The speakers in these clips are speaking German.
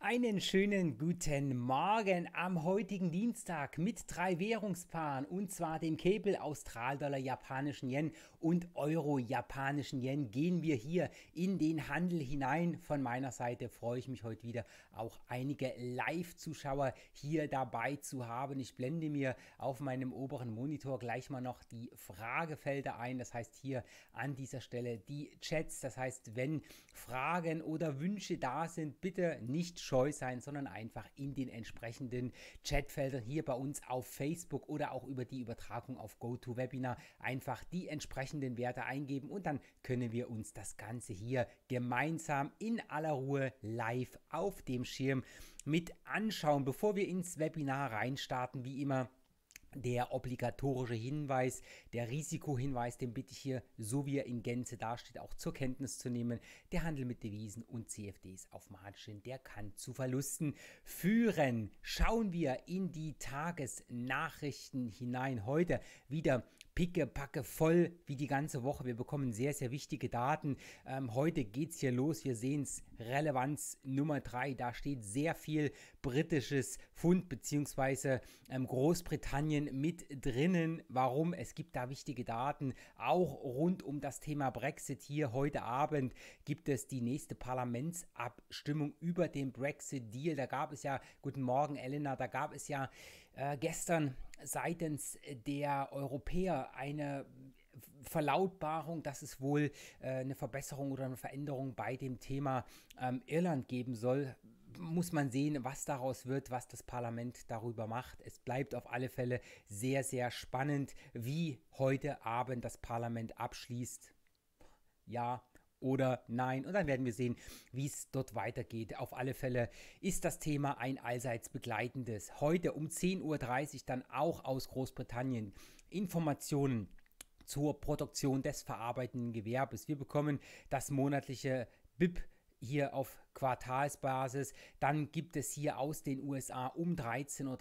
Einen schönen guten Morgen am heutigen Dienstag mit drei Währungspaaren und zwar dem Cable Australdollar, japanischen Yen und Euro japanischen Yen gehen wir hier in den Handel hinein. Von meiner Seite freue ich mich heute wieder auch einige Live-Zuschauer hier dabei zu haben. Ich blende mir auf meinem oberen Monitor gleich mal noch die Fragefelder ein. Das heißt hier an dieser Stelle die Chats. Das heißt, wenn Fragen oder Wünsche da sind, bitte nicht scheu sein, sondern einfach in den entsprechenden Chatfeldern hier bei uns auf Facebook oder auch über die Übertragung auf GoToWebinar einfach die entsprechenden Werte eingeben und dann können wir uns das Ganze hier gemeinsam in aller Ruhe live auf dem Schirm mit anschauen. Bevor wir ins Webinar reinstarten, wie immer der obligatorische Hinweis, der Risikohinweis, den bitte ich hier, so wie er in Gänze dasteht, auch zur Kenntnis zu nehmen. Der Handel mit Devisen und CFDs auf Margin, der kann zu Verlusten führen. Schauen wir in die Tagesnachrichten hinein. Heute wieder picke, packe voll wie die ganze Woche. Wir bekommen sehr, sehr wichtige Daten. Ähm, heute geht es hier los. Wir sehen es, Relevanz Nummer 3. Da steht sehr viel britisches Fund bzw. Ähm, Großbritannien mit drinnen. Warum? Es gibt da wichtige Daten, auch rund um das Thema Brexit. Hier heute Abend gibt es die nächste Parlamentsabstimmung über den Brexit-Deal. Da gab es ja, guten Morgen Elena, da gab es ja äh, gestern seitens der Europäer eine Verlautbarung, dass es wohl äh, eine Verbesserung oder eine Veränderung bei dem Thema ähm, Irland geben soll. Muss man sehen, was daraus wird, was das Parlament darüber macht. Es bleibt auf alle Fälle sehr, sehr spannend, wie heute Abend das Parlament abschließt. Ja, oder nein. Und dann werden wir sehen, wie es dort weitergeht. Auf alle Fälle ist das Thema ein allseits begleitendes. Heute um 10.30 Uhr dann auch aus Großbritannien Informationen zur Produktion des verarbeitenden Gewerbes. Wir bekommen das monatliche BIP hier auf Quartalsbasis. Dann gibt es hier aus den USA um 13.30 Uhr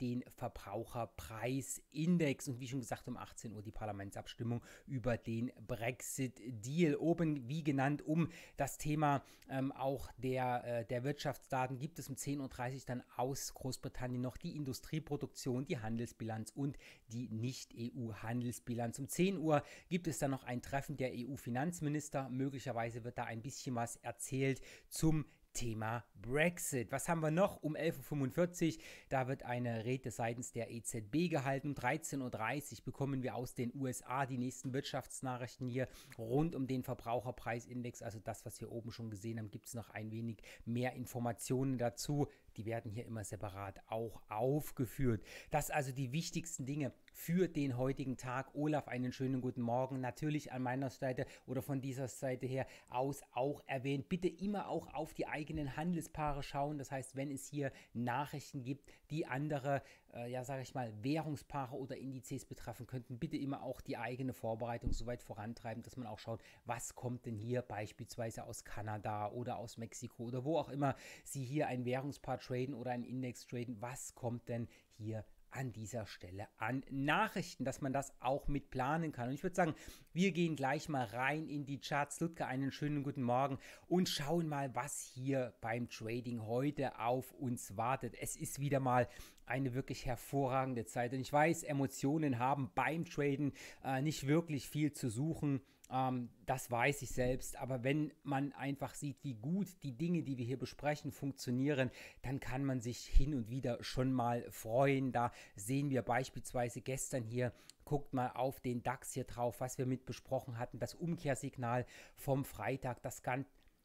den Verbraucherpreisindex und wie schon gesagt um 18 Uhr die Parlamentsabstimmung über den Brexit-Deal. Oben, wie genannt, um das Thema ähm, auch der, äh, der Wirtschaftsdaten gibt es um 10.30 Uhr dann aus Großbritannien noch die Industrieproduktion, die Handelsbilanz und die Nicht-EU-Handelsbilanz. Um 10 Uhr gibt es dann noch ein Treffen der EU-Finanzminister. Möglicherweise wird da ein bisschen was erzählt zu zum Thema Brexit. Was haben wir noch? Um 11.45 Uhr, da wird eine Rede seitens der EZB gehalten. Um 13.30 Uhr bekommen wir aus den USA die nächsten Wirtschaftsnachrichten hier rund um den Verbraucherpreisindex. Also das, was wir oben schon gesehen haben, gibt es noch ein wenig mehr Informationen dazu. Die werden hier immer separat auch aufgeführt. Das also die wichtigsten Dinge für den heutigen Tag. Olaf, einen schönen guten Morgen. Natürlich an meiner Seite oder von dieser Seite her aus auch erwähnt. Bitte immer auch auf die eigenen Handelspaare schauen. Das heißt, wenn es hier Nachrichten gibt, die andere, äh, ja, sage ich mal, Währungspaare oder Indizes betreffen könnten, bitte immer auch die eigene Vorbereitung so weit vorantreiben, dass man auch schaut, was kommt denn hier beispielsweise aus Kanada oder aus Mexiko oder wo auch immer Sie hier ein Währungspaar traden oder ein Index traden. Was kommt denn hier an dieser Stelle an Nachrichten, dass man das auch mit planen kann. Und ich würde sagen, wir gehen gleich mal rein in die Charts. Ludger, einen schönen guten Morgen und schauen mal, was hier beim Trading heute auf uns wartet. Es ist wieder mal eine wirklich hervorragende Zeit. Und ich weiß, Emotionen haben beim Traden äh, nicht wirklich viel zu suchen. Ähm, das weiß ich selbst. Aber wenn man einfach sieht, wie gut die Dinge, die wir hier besprechen, funktionieren, dann kann man sich hin und wieder schon mal freuen. Da sehen wir beispielsweise gestern hier, guckt mal auf den DAX hier drauf, was wir mit besprochen hatten. Das Umkehrsignal vom Freitag, das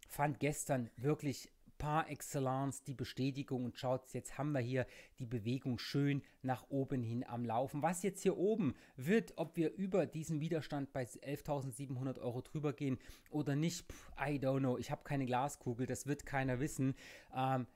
fand gestern wirklich par excellence die Bestätigung und schaut, jetzt haben wir hier die Bewegung schön nach oben hin am Laufen. Was jetzt hier oben wird, ob wir über diesen Widerstand bei 11.700 Euro drüber gehen oder nicht, pff, I don't know. Ich habe keine Glaskugel, das wird keiner wissen. Ähm,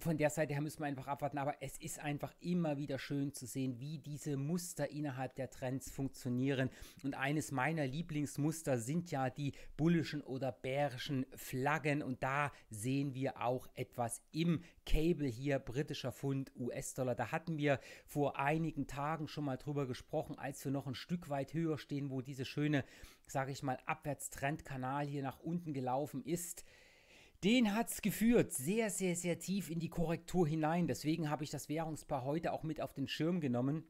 von der Seite her müssen wir einfach abwarten, aber es ist einfach immer wieder schön zu sehen, wie diese Muster innerhalb der Trends funktionieren. Und eines meiner Lieblingsmuster sind ja die bullischen oder bärischen Flaggen. Und da sehen wir auch etwas im Cable hier, britischer Pfund, US-Dollar. Da hatten wir vor einigen Tagen schon mal drüber gesprochen, als wir noch ein Stück weit höher stehen, wo diese schöne, sage ich mal, Abwärtstrendkanal hier nach unten gelaufen ist Den hat es geführt, sehr, sehr, sehr tief in die Korrektur hinein. Deswegen habe ich das Währungspaar heute auch mit auf den Schirm genommen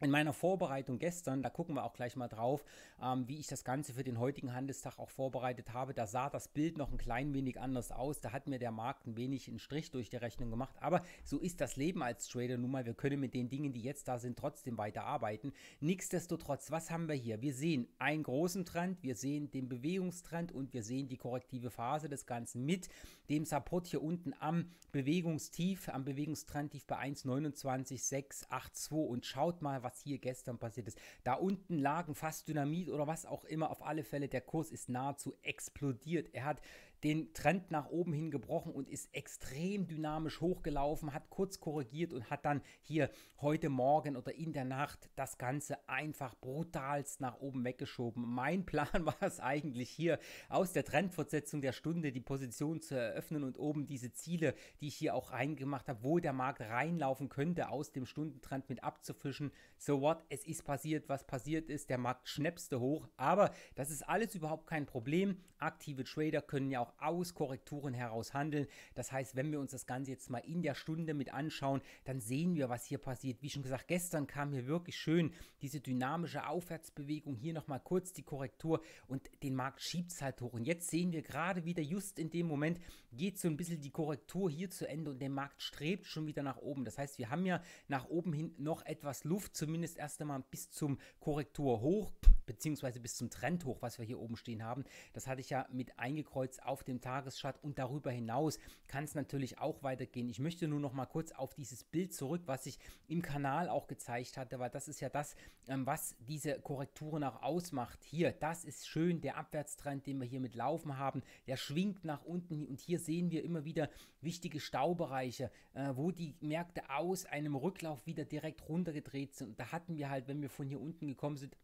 in meiner Vorbereitung gestern, da gucken wir auch gleich mal drauf, ähm, wie ich das Ganze für den heutigen Handelstag auch vorbereitet habe. Da sah das Bild noch ein klein wenig anders aus. Da hat mir der Markt ein wenig einen Strich durch die Rechnung gemacht. Aber so ist das Leben als Trader nun mal. Wir können mit den Dingen, die jetzt da sind, trotzdem weiter arbeiten. Nichtsdestotrotz, was haben wir hier? Wir sehen einen großen Trend, wir sehen den Bewegungstrend und wir sehen die korrektive Phase des Ganzen mit dem Support hier unten am Bewegungstief, am Bewegungstrendtief bei 1,29682 und schaut mal, was was hier gestern passiert ist. Da unten lagen fast Dynamit oder was auch immer. Auf alle Fälle, der Kurs ist nahezu explodiert. Er hat den Trend nach oben hin gebrochen und ist extrem dynamisch hochgelaufen, hat kurz korrigiert und hat dann hier heute Morgen oder in der Nacht das Ganze einfach brutalst nach oben weggeschoben. Mein Plan war es eigentlich hier aus der Trendfortsetzung der Stunde die Position zu eröffnen und oben diese Ziele, die ich hier auch reingemacht habe, wo der Markt reinlaufen könnte, aus dem Stundentrend mit abzufischen. So what? Es ist passiert, was passiert ist. Der Markt schnäpste hoch, aber das ist alles überhaupt kein Problem. Aktive Trader können ja auch auch aus Korrekturen heraus handeln. Das heißt, wenn wir uns das Ganze jetzt mal in der Stunde mit anschauen, dann sehen wir, was hier passiert. Wie schon gesagt, gestern kam hier wirklich schön diese dynamische Aufwärtsbewegung. Hier nochmal kurz die Korrektur und den Markt schiebt es halt hoch. Und jetzt sehen wir gerade wieder, just in dem Moment geht so ein bisschen die Korrektur hier zu Ende und der Markt strebt schon wieder nach oben. Das heißt, wir haben ja nach oben hin noch etwas Luft, zumindest erst einmal bis zum Korrektur hoch beziehungsweise bis zum Trendhoch, was wir hier oben stehen haben. Das hatte ich ja mit eingekreuzt auf dem Tageschart und darüber hinaus kann es natürlich auch weitergehen. Ich möchte nur noch mal kurz auf dieses Bild zurück, was ich im Kanal auch gezeigt hatte, weil das ist ja das, ähm, was diese Korrekturen auch ausmacht. Hier, das ist schön, der Abwärtstrend, den wir hier mit Laufen haben, der schwingt nach unten und hier sehen wir immer wieder wichtige Staubereiche, äh, wo die Märkte aus einem Rücklauf wieder direkt runtergedreht sind. Und da hatten wir halt, wenn wir von hier unten gekommen sind,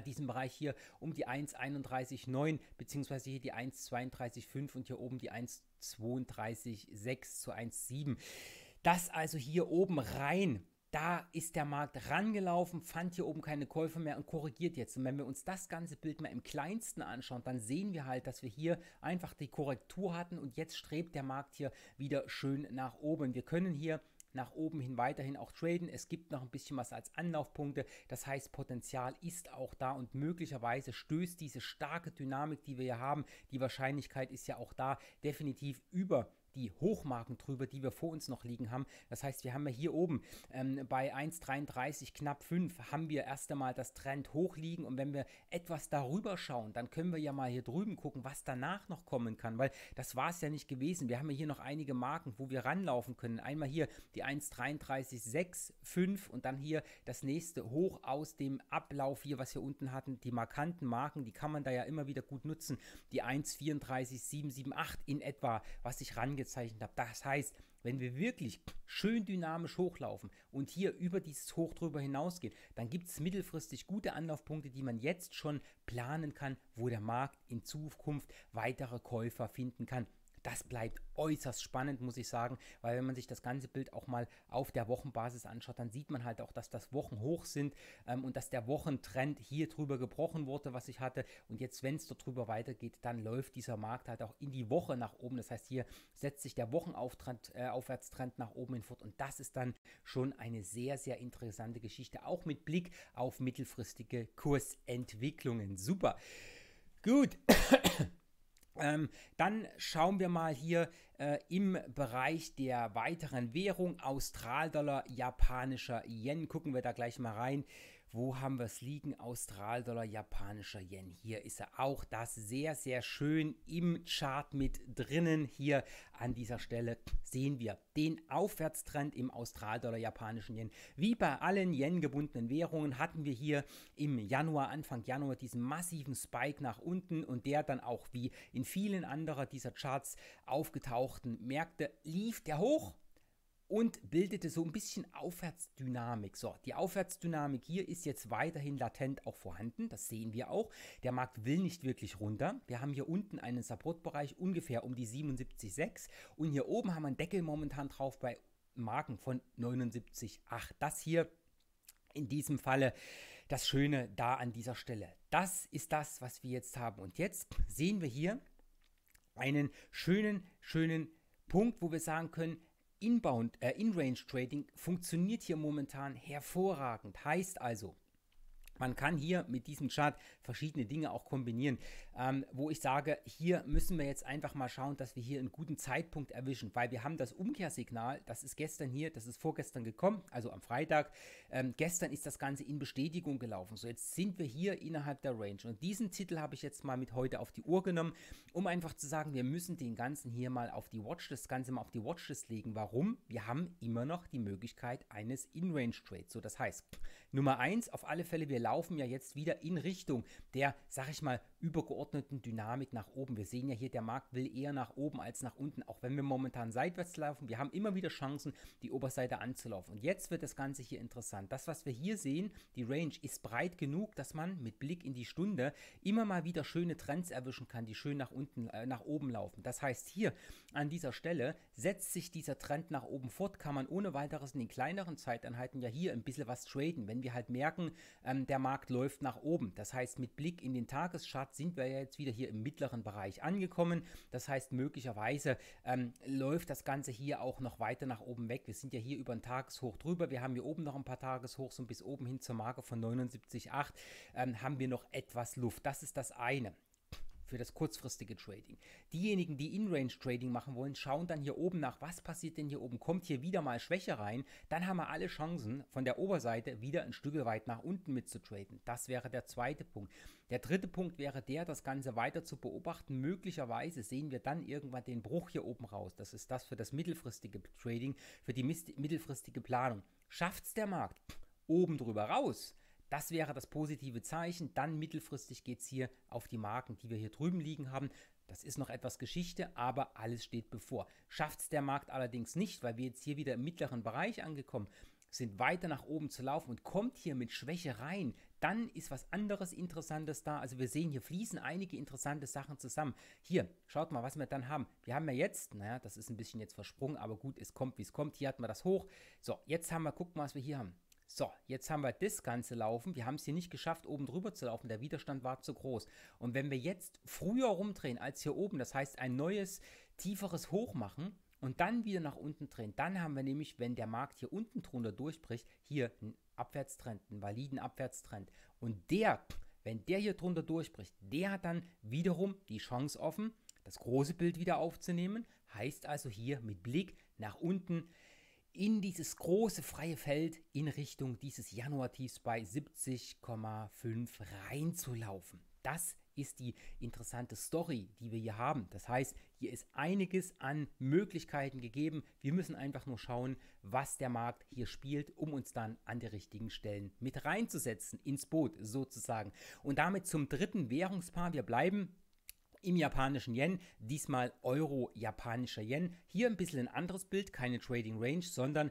diesen Bereich hier um die 1,31,9 beziehungsweise hier die 1,32,5 und hier oben die 1,32,6 zu 1,7. Das also hier oben rein da ist der Markt rangelaufen, fand hier oben keine Käufer mehr und korrigiert jetzt. Und wenn wir uns das ganze Bild mal im kleinsten anschauen, dann sehen wir halt, dass wir hier einfach die Korrektur hatten und jetzt strebt der Markt hier wieder schön nach oben. Wir können hier nach oben hin weiterhin auch traden. Es gibt noch ein bisschen was als Anlaufpunkte. Das heißt, Potenzial ist auch da und möglicherweise stößt diese starke Dynamik, die wir hier haben, die Wahrscheinlichkeit ist ja auch da, definitiv über die Hochmarken drüber, die wir vor uns noch liegen haben. Das heißt, wir haben ja hier oben ähm, bei 1,33 knapp 5 haben wir erst einmal das Trend hoch liegen und wenn wir etwas darüber schauen, dann können wir ja mal hier drüben gucken, was danach noch kommen kann, weil das war es ja nicht gewesen. Wir haben ja hier noch einige Marken, wo wir ranlaufen können. Einmal hier die 1,33,6, 5 und dann hier das nächste hoch aus dem Ablauf hier, was wir unten hatten. Die markanten Marken, die kann man da ja immer wieder gut nutzen. Die 1,34,778 in etwa, was sich rangeht gezeichnet habe. Das heißt, wenn wir wirklich schön dynamisch hochlaufen und hier über dieses Hoch drüber hinausgehen, dann gibt es mittelfristig gute Anlaufpunkte, die man jetzt schon planen kann, wo der Markt in Zukunft weitere Käufer finden kann. Das bleibt äußerst spannend, muss ich sagen, weil wenn man sich das ganze Bild auch mal auf der Wochenbasis anschaut, dann sieht man halt auch, dass das Wochen hoch sind ähm, und dass der Wochentrend hier drüber gebrochen wurde, was ich hatte. Und jetzt, wenn es dort drüber weitergeht, dann läuft dieser Markt halt auch in die Woche nach oben. Das heißt, hier setzt sich der Wochenauftrend, äh, nach oben hin fort und das ist dann schon eine sehr, sehr interessante Geschichte, auch mit Blick auf mittelfristige Kursentwicklungen. Super. Gut. Ähm, dann schauen wir mal hier äh, im Bereich der weiteren Währung, Australdollar, japanischer Yen. Gucken wir da gleich mal rein. Wo haben wir es liegen? Australdollar, japanischer Yen. Hier ist er auch das sehr, sehr schön im Chart mit drinnen. Hier an dieser Stelle sehen wir den Aufwärtstrend im Australdollar, japanischen Yen. Wie bei allen Yen-gebundenen Währungen hatten wir hier im Januar, Anfang Januar diesen massiven Spike nach unten und der dann auch wie in vielen anderen dieser Charts aufgetauchten Märkte lief der hoch und bildete so ein bisschen Aufwärtsdynamik. So, die Aufwärtsdynamik hier ist jetzt weiterhin latent auch vorhanden, das sehen wir auch. Der Markt will nicht wirklich runter. Wir haben hier unten einen Supportbereich ungefähr um die 77,6 und hier oben haben wir einen Deckel momentan drauf bei Marken von 79,8. Das hier in diesem Falle das Schöne da an dieser Stelle. Das ist das, was wir jetzt haben. Und jetzt sehen wir hier, einen schönen, schönen Punkt, wo wir sagen können, Inbound, äh, In-Range Trading funktioniert hier momentan hervorragend. Heißt also, man kann hier mit diesem Chart verschiedene Dinge auch kombinieren, ähm, wo ich sage, hier müssen wir jetzt einfach mal schauen, dass wir hier einen guten Zeitpunkt erwischen, weil wir haben das Umkehrsignal, das ist gestern hier, das ist vorgestern gekommen, also am Freitag. Ähm, gestern ist das Ganze in Bestätigung gelaufen. So, jetzt sind wir hier innerhalb der Range und diesen Titel habe ich jetzt mal mit heute auf die Uhr genommen, um einfach zu sagen, wir müssen den Ganzen hier mal auf die Watch, das Ganze mal auf die Watchlist legen. Warum? Wir haben immer noch die Möglichkeit eines In-Range-Trades. So, das heißt, Nummer eins, auf alle Fälle, wir laufen ja jetzt wieder in Richtung der, sag ich mal, übergeordneten Dynamik nach oben. Wir sehen ja hier, der Markt will eher nach oben als nach unten, auch wenn wir momentan seitwärts laufen. Wir haben immer wieder Chancen, die Oberseite anzulaufen. Und jetzt wird das Ganze hier interessant. Das, was wir hier sehen, die Range ist breit genug, dass man mit Blick in die Stunde immer mal wieder schöne Trends erwischen kann, die schön nach unten, äh, nach oben laufen. Das heißt, hier an dieser Stelle setzt sich dieser Trend nach oben fort, kann man ohne weiteres in den kleineren Zeiteinheiten ja hier ein bisschen was traden. Wenn wir halt merken, ähm, der Markt läuft nach oben. Das heißt, mit Blick in den Tageschart sind wir jetzt wieder hier im mittleren Bereich angekommen. Das heißt, möglicherweise ähm, läuft das Ganze hier auch noch weiter nach oben weg. Wir sind ja hier über ein Tageshoch drüber. Wir haben hier oben noch ein paar Tageshochs und bis oben hin zur Marke von 79,8 ähm, haben wir noch etwas Luft. Das ist das eine für das kurzfristige Trading. Diejenigen, die In-Range-Trading machen wollen, schauen dann hier oben nach, was passiert denn hier oben? Kommt hier wieder mal Schwäche rein? Dann haben wir alle Chancen, von der Oberseite wieder ein Stück weit nach unten mitzutraden. Das wäre der zweite Punkt. Der dritte Punkt wäre der, das Ganze weiter zu beobachten. Möglicherweise sehen wir dann irgendwann den Bruch hier oben raus. Das ist das für das mittelfristige Trading, für die mittelfristige Planung. Schafft es der Markt oben drüber raus? Das wäre das positive Zeichen. Dann mittelfristig geht es hier auf die Marken, die wir hier drüben liegen haben. Das ist noch etwas Geschichte, aber alles steht bevor. Schafft es der Markt allerdings nicht, weil wir jetzt hier wieder im mittleren Bereich angekommen sind, weiter nach oben zu laufen und kommt hier mit Schwäche rein, dann ist was anderes Interessantes da. Also wir sehen, hier fließen einige interessante Sachen zusammen. Hier, schaut mal, was wir dann haben. Wir haben ja jetzt, naja, das ist ein bisschen jetzt versprungen, aber gut, es kommt, wie es kommt. Hier hatten wir das hoch. So, jetzt haben wir, guck mal, was wir hier haben. So, jetzt haben wir das Ganze laufen. Wir haben es hier nicht geschafft, oben drüber zu laufen. Der Widerstand war zu groß. Und wenn wir jetzt früher rumdrehen als hier oben, das heißt ein neues, tieferes Hoch machen und dann wieder nach unten drehen, dann haben wir nämlich, wenn der Markt hier unten drunter durchbricht, hier einen Abwärtstrend, einen validen Abwärtstrend. Und der, wenn der hier drunter durchbricht, der hat dann wiederum die Chance offen, das große Bild wieder aufzunehmen. Heißt also hier mit Blick nach unten in dieses große freie Feld in Richtung dieses Januartiefs bei 70,5 reinzulaufen. Das ist die interessante Story, die wir hier haben. Das heißt, hier ist einiges an Möglichkeiten gegeben. Wir müssen einfach nur schauen, was der Markt hier spielt, um uns dann an die richtigen Stellen mit reinzusetzen, ins Boot sozusagen. Und damit zum dritten Währungspaar. Wir bleiben im japanischen Yen, diesmal Euro-japanischer Yen. Hier ein bisschen ein anderes Bild, keine Trading Range, sondern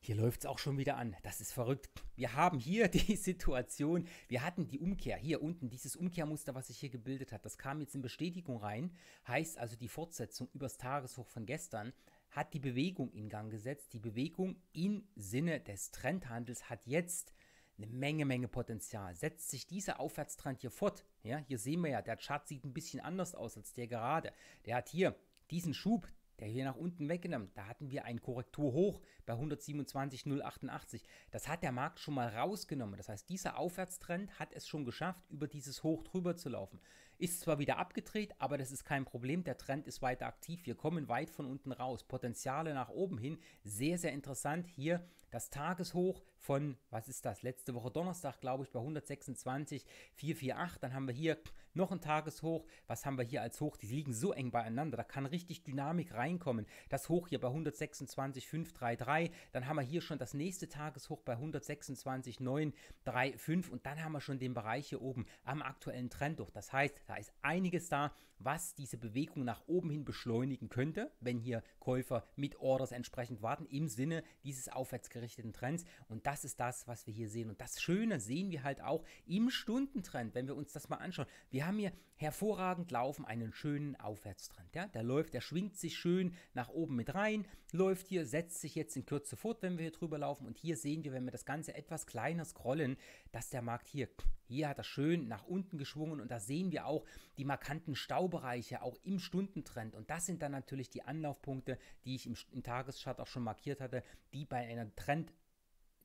hier läuft es auch schon wieder an. Das ist verrückt. Wir haben hier die Situation, wir hatten die Umkehr, hier unten, dieses Umkehrmuster, was sich hier gebildet hat, das kam jetzt in Bestätigung rein. Heißt also die Fortsetzung übers Tageshoch von gestern hat die Bewegung in Gang gesetzt. Die Bewegung im Sinne des Trendhandels hat jetzt eine Menge, Menge Potenzial. Setzt sich dieser Aufwärtstrend hier fort, ja, hier sehen wir ja, der Chart sieht ein bisschen anders aus als der gerade. Der hat hier diesen Schub, der hier nach unten weggenommen. Da hatten wir ein Korrekturhoch bei 127,088. Das hat der Markt schon mal rausgenommen. Das heißt, dieser Aufwärtstrend hat es schon geschafft, über dieses Hoch drüber zu laufen. Ist zwar wieder abgedreht, aber das ist kein Problem. Der Trend ist weiter aktiv. Wir kommen weit von unten raus. Potenziale nach oben hin. Sehr, sehr interessant. Hier das Tageshoch von, was ist das, letzte Woche Donnerstag, glaube ich, bei 126,448. Dann haben wir hier noch ein Tageshoch. Was haben wir hier als Hoch? Die liegen so eng beieinander. Da kann richtig Dynamik reinkommen. Das Hoch hier bei 126,533. Dann haben wir hier schon das nächste Tageshoch bei 126,935. Und dann haben wir schon den Bereich hier oben am aktuellen Trend durch. Das heißt, da ist einiges da, was diese Bewegung nach oben hin beschleunigen könnte, wenn hier Käufer mit Orders entsprechend warten, im Sinne dieses aufwärtsgerichteten Trends. Und das ist das, was wir hier sehen. Und das Schöne sehen wir halt auch im Stundentrend, wenn wir uns das mal anschauen. Wir haben hier hervorragend laufen einen schönen Aufwärtstrend. Ja? Der läuft, der schwingt sich schön nach oben mit rein, läuft hier, setzt sich jetzt in Kürze fort, wenn wir hier drüber laufen. Und hier sehen wir, wenn wir das Ganze etwas kleiner scrollen, dass der Markt hier, hier hat er schön nach unten geschwungen und da sehen wir auch die markanten Staubereiche auch im Stundentrend. Und das sind dann natürlich die Anlaufpunkte, die ich im, im Tageschart auch schon markiert hatte, die bei einer Trend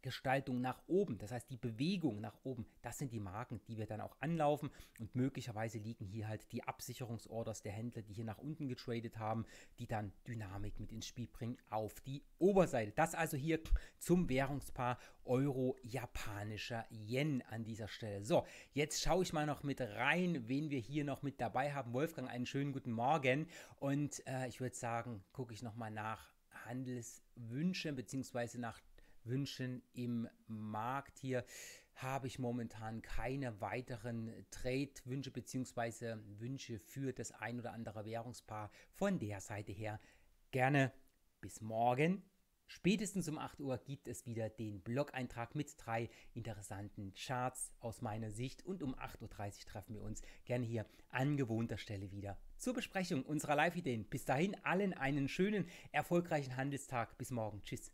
Gestaltung nach oben, das heißt die Bewegung nach oben, das sind die Marken, die wir dann auch anlaufen und möglicherweise liegen hier halt die Absicherungsorders der Händler, die hier nach unten getradet haben, die dann Dynamik mit ins Spiel bringen auf die Oberseite. Das also hier zum Währungspaar Euro-japanischer Yen an dieser Stelle. So, jetzt schaue ich mal noch mit rein, wen wir hier noch mit dabei haben. Wolfgang, einen schönen guten Morgen und äh, ich würde sagen, gucke ich nochmal nach Handelswünsche bzw. nach Wünschen im Markt. Hier habe ich momentan keine weiteren Trade-Wünsche bzw. Wünsche für das ein oder andere Währungspaar. Von der Seite her gerne bis morgen. Spätestens um 8 Uhr gibt es wieder den Blog-Eintrag mit drei interessanten Charts aus meiner Sicht. Und um 8.30 Uhr treffen wir uns gerne hier an gewohnter Stelle wieder zur Besprechung unserer Live-Ideen. Bis dahin allen einen schönen, erfolgreichen Handelstag. Bis morgen. Tschüss.